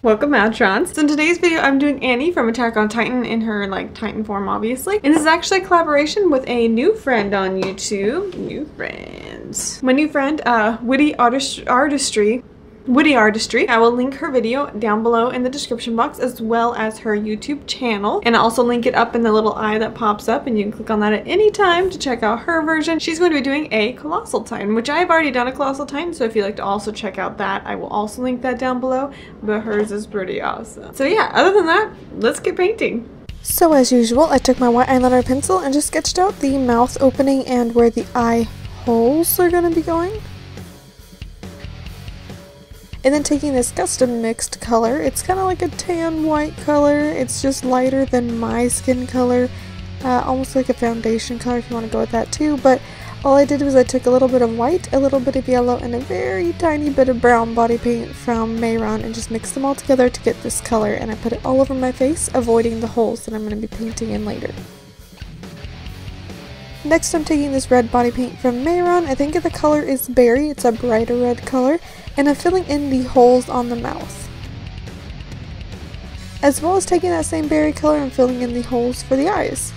Welcome Matrons. So in today's video I'm doing Annie from Attack on Titan in her like Titan form obviously. And this is actually a collaboration with a new friend on YouTube. New friends. My new friend, uh, Witte Artist Artistry. Witte Artistry. I will link her video down below in the description box as well as her YouTube channel. And I'll also link it up in the little eye that pops up and you can click on that at any time to check out her version. She's going to be doing a Colossal Titan, which I have already done a Colossal Titan, so if you'd like to also check out that, I will also link that down below, but hers is pretty awesome. So yeah, other than that, let's get painting. So as usual, I took my white eyeliner pencil and just sketched out the mouth opening and where the eye holes are going to be going. And then taking this custom mixed color, it's kind of like a tan white color, it's just lighter than my skin color, uh, almost like a foundation color if you want to go with that too, but all I did was I took a little bit of white, a little bit of yellow, and a very tiny bit of brown body paint from Mehron and just mixed them all together to get this color and I put it all over my face, avoiding the holes that I'm going to be painting in later. Next I'm taking this red body paint from Mehron, I think the color is Berry, it's a brighter red color, and I'm filling in the holes on the mouth. As well as taking that same berry color and filling in the holes for the eyes.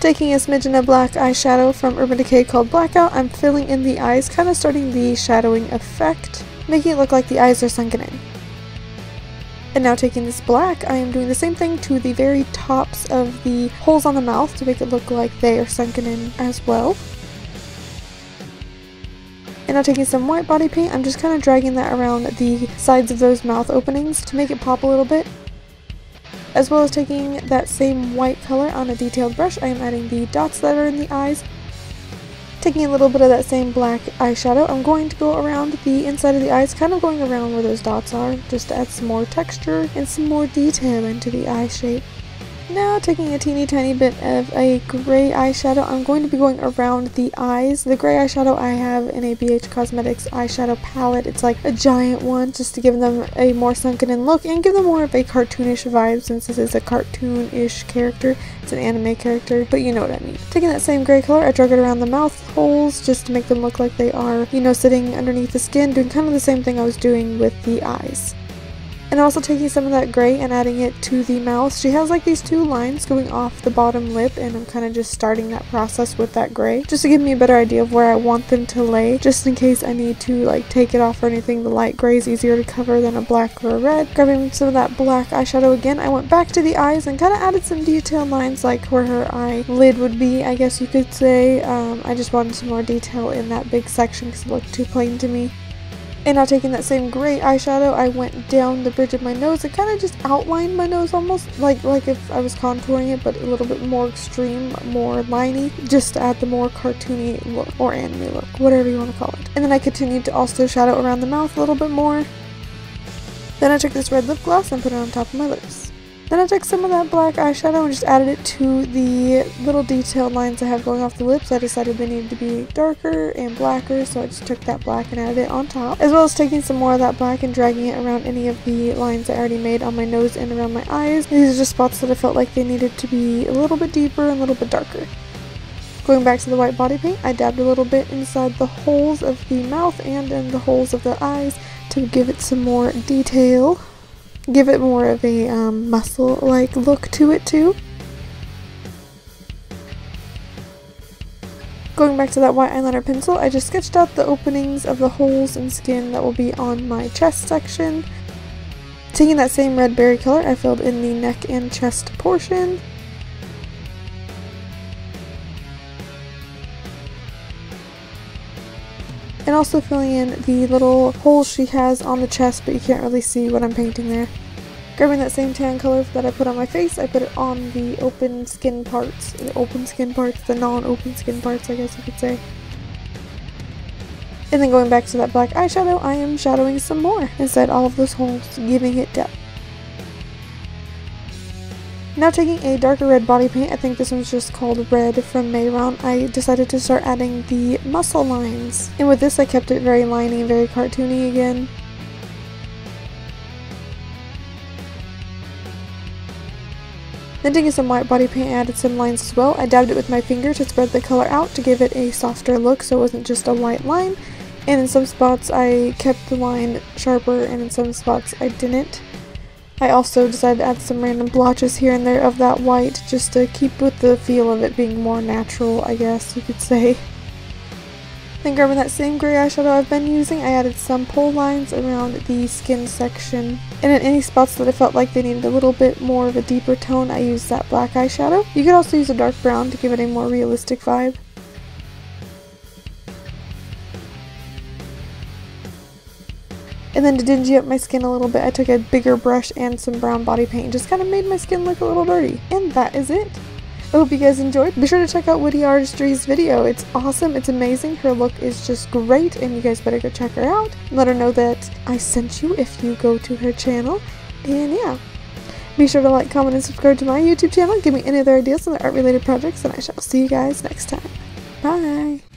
Taking a smidgen of black eyeshadow from Urban Decay called Blackout, I'm filling in the eyes, kind of starting the shadowing effect, making it look like the eyes are sunken in. And now taking this black, I am doing the same thing to the very tops of the holes on the mouth to make it look like they are sunken in as well. And now taking some white body paint, I'm just kind of dragging that around the sides of those mouth openings to make it pop a little bit. As well as taking that same white color on a detailed brush, I am adding the dots that are in the eyes Taking a little bit of that same black eyeshadow, I'm going to go around the inside of the eyes, kind of going around where those dots are, just to add some more texture and some more detail into the eye shape. Now taking a teeny tiny bit of a gray eyeshadow, I'm going to be going around the eyes. The gray eyeshadow I have in a BH Cosmetics eyeshadow palette. It's like a giant one just to give them a more sunken in look and give them more of a cartoonish vibe since this is a cartoon-ish character. It's an anime character, but you know what I mean. Taking that same gray color, I drug it around the mouth holes just to make them look like they are, you know, sitting underneath the skin, doing kind of the same thing I was doing with the eyes. And also taking some of that gray and adding it to the mouth. She has like these two lines going off the bottom lip and I'm kind of just starting that process with that gray just to give me a better idea of where I want them to lay just in case I need to like take it off or anything. The light gray is easier to cover than a black or a red. Grabbing some of that black eyeshadow again, I went back to the eyes and kind of added some detailed lines like where her eye lid would be, I guess you could say. Um, I just wanted some more detail in that big section because it looked too plain to me. And now taking that same gray eyeshadow, I went down the bridge of my nose. It kind of just outlined my nose almost, like like if I was contouring it, but a little bit more extreme, more liney, just to add the more cartoony look, or anime look, whatever you want to call it. And then I continued to also shadow around the mouth a little bit more. Then I took this red lip gloss and put it on top of my lips. Then I took some of that black eyeshadow and just added it to the little detailed lines I have going off the lips. I decided they needed to be darker and blacker, so I just took that black and added it on top. As well as taking some more of that black and dragging it around any of the lines I already made on my nose and around my eyes. These are just spots that I felt like they needed to be a little bit deeper and a little bit darker. Going back to the white body paint, I dabbed a little bit inside the holes of the mouth and in the holes of the eyes to give it some more detail give it more of a um, muscle-like look to it too. Going back to that white eyeliner pencil, I just sketched out the openings of the holes in skin that will be on my chest section. Taking that same red berry color, I filled in the neck and chest portion. And also filling in the little holes she has on the chest but you can't really see what I'm painting there. Grabbing that same tan color that I put on my face, I put it on the open skin parts, the open skin parts, the non-open skin parts I guess you could say. And then going back to that black eyeshadow, I am shadowing some more inside all of those holes, giving it depth. Now taking a darker red body paint, I think this one's just called Red from Mehron, I decided to start adding the muscle lines. And with this I kept it very liney and very cartoony again. Then taking some white body paint, I added some lines as well. I dabbed it with my finger to spread the color out to give it a softer look so it wasn't just a white line. And in some spots I kept the line sharper and in some spots I didn't. I also decided to add some random blotches here and there of that white just to keep with the feel of it being more natural, I guess you could say. Then grabbing that same gray eyeshadow I've been using, I added some pole lines around the skin section. And in any spots that I felt like they needed a little bit more of a deeper tone, I used that black eyeshadow. You could also use a dark brown to give it a more realistic vibe. And then to dingy up my skin a little bit, I took a bigger brush and some brown body paint just kind of made my skin look a little dirty. And that is it. I hope you guys enjoyed. Be sure to check out Witte Artistry's video. It's awesome. It's amazing. Her look is just great and you guys better go check her out. Let her know that I sent you if you go to her channel. And yeah. Be sure to like, comment, and subscribe to my YouTube channel. Give me any other ideas on the art related projects and I shall see you guys next time. Bye!